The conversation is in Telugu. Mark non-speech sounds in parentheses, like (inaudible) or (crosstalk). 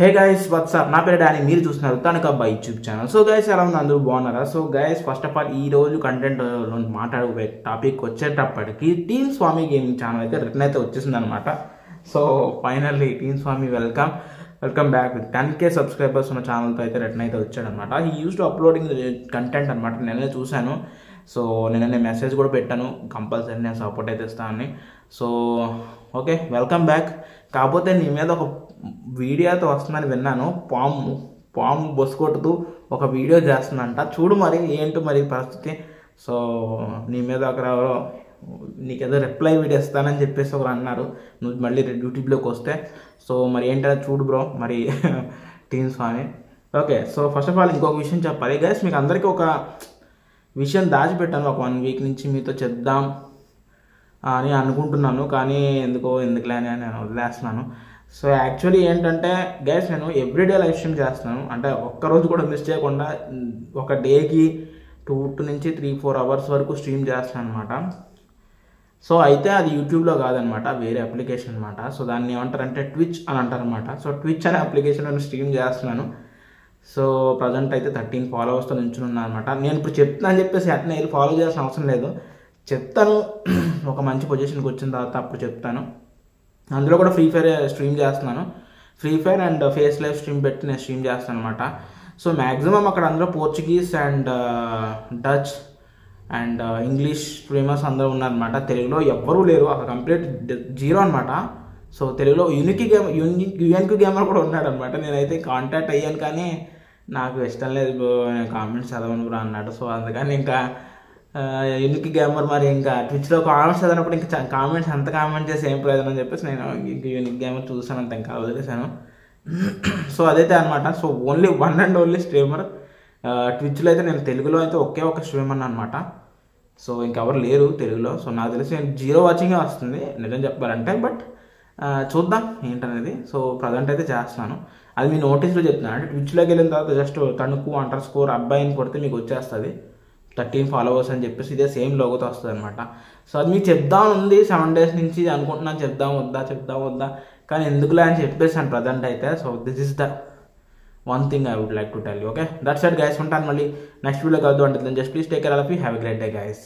హే గైస్ వాట్సాప్ నా పేరు డానీ మీరు చూస్తున్నారు తనక అబ్బాయి యూట్యూబ్ ఛానల్ సో గైస్ ఎలా ఉంది అందరూ బాగున్నారా? So guys first of all ఈ రోజు కంటెంట్ మాట్లాడబోయే టాపిక్ వచ్చేటప్పటికి టీమ్ స్వామి గేమింగ్ ఛానల్ అయితే రిటర్న్ అయితే వచ్చేసింది అనమాట so finally team Swami welcome welcome back ten K subscribers ఉన్న ఛానల్తో అయితే రిటర్న్ అయితే వచ్చాడనమాట ఈ యూస్ టు అప్లోడింగ్ కంటెంట్ అనమాట నేనే చూశాను. సో నేననే నేను మెసేజ్ కూడా పెట్టాను. కంపల్సరీ నేను సపోర్ట్ అయితే ఇస్తానని. సో ఓకే వెల్కమ్ బ్యాక్ కాకపోతే నీ మీద ఒక వీడియోతో వస్తుందని విన్నాను. పాము పాము బొస్ కొట్టుతూ ఒక వీడియో చేస్తుందంట. చూడు మరి ఏంటి మరి పరిస్థితి? సో నీ మీద అక్కడ నీకేదో రిప్లై వీడియో ఇస్తానని చెప్పేసి ఒకరు అన్నారు. నువ్వు మళ్ళీ యూట్యూబ్లోకి వస్తే. సో మరి ఏంటో చూడు బ్రో మరి (laughs) team Swami. Okay so first of all ఇంకొక విషయం చెప్పాలి. గైస్ మీకు అందరికీ ఒక విషయం దాచిపెట్టాను. ఒక వన్ వీక్ నుంచి మీతో చెప్దాం అని అనుకుంటున్నాను. కానీ ఎందుకో ఎందుకులే అని నేను వదిలేస్తున్నాను. సో యాక్చువల్లీ ఏంటంటే గైస్ నేను ఎవ్రీడే లైవ్ స్ట్రీమ్ చేస్తున్నాను. అంటే ఒక్కరోజు కూడా మిస్ చేయకుండా ఒక డేకి టూ టూ నుంచి త్రీ ఫోర్ అవర్స్ వరకు స్ట్రీమ్ చేస్తాను అనమాట సో అయితే అది యూట్యూబ్లో కాదనమాట వేరే అప్లికేషన్ అనమాట సో దాన్ని ఏమంటారంటే ట్విచ్ అని అంటారనమాట సో ట్విచ్ అనే అప్లికేషన్ నేను స్ట్రీమ్ చేస్తున్నాను. సో ప్రజెంట్ అయితే థర్టీన్ ఫాలోవర్స్తో నించున్నాను అనమాట నేను ఇప్పుడు చెప్తాను అని చెప్పేసి అట్నే వెళ్ళి ఫాలో చేయాల్సిన అవసరం లేదు. చెప్తాను ఒక మంచి పొజిషన్కి వచ్చిన తర్వాత అప్పుడు చెప్తాను. అందులో కూడా ఫ్రీ ఫైర్ స్ట్రీమ్ చేస్తున్నాను. Free fire and face live stream పెట్టి నేను స్ట్రీమ్ చేస్తాను అనమాట సో మ్యాక్సిమం అక్కడ అందులో Portuguese and Dutch and English streamers అందరూ ఉన్నారనమాట తెలుగులో ఎవ్వరూ లేరు. అక్కడ కంప్లీట్ జీరో అనమాట సో తెలుగులో యూనికి గేమ్ యూనిక్ యూఎన్కి గేమర్ కూడా ఉన్నాడనమాట నేనైతే కాంటాక్ట్ అయ్యాను కానీ నాకు ఇష్టం లేదు నేను కామెంట్స్ చదవను బ్రో అన్నాడు సో అందుకని ఇంకా ఎందుకు గేమర్ మరి? ఇంకా ట్విచ్లో కామెంట్స్ చదివినప్పుడు ఇంకా కామెంట్స్ అంత కామెంట్ చేసి ఏం ప్రయోజనం అని చెప్పేసి నేను ఇంకా యూనిక్ గేమర్ చూసాను అంత ఇంకా వదిలేసాను సో అదైతే అనమాట so only one and only streamer ట్విచ్లో అయితే నేను తెలుగులో అయితే ఒకే ఒక స్ట్రీమర్ అనమాట సో ఇంకెవరు లేరు తెలుగులో. సో నాకు తెలిసి నేను జీరో వాచింగే వస్తుంది నిజం చెప్పాలంటే బట్ చూద్దాం ఏంటనేది. సో ప్రజెంట్ అయితే చేస్తున్నాను. అది మీ నోటీస్లో చెప్తున్నాను అంటే ట్విచ్లోకి వెళ్ళిన తర్వాత జస్ట్ తణుకు అండర్ స్కోర్ అబ్బాయిని కొడితే మీకు వచ్చేస్తుంది. థర్టీన్ ఫాలోవర్స్ అని చెప్పేసి ఇదే సేమ్ లోగోతో వస్తుంది అనమాట సో అది మీకు చెప్దాం ఉంది సెవెన్ డేస్ నుంచి అనుకుంటున్నాను చెప్దాం వద్దా చెప్దాం వద్దా. కానీ ఎందుకులే అని చెప్పేసాను ప్రజెంట్ అయితే. So this is the one thing I would like to tell okay that side guys ఉంటాను మళ్ళీ. నెక్స్ట్ వీడియో కలుద్దాం. అంటే just please take care of you have a great day guys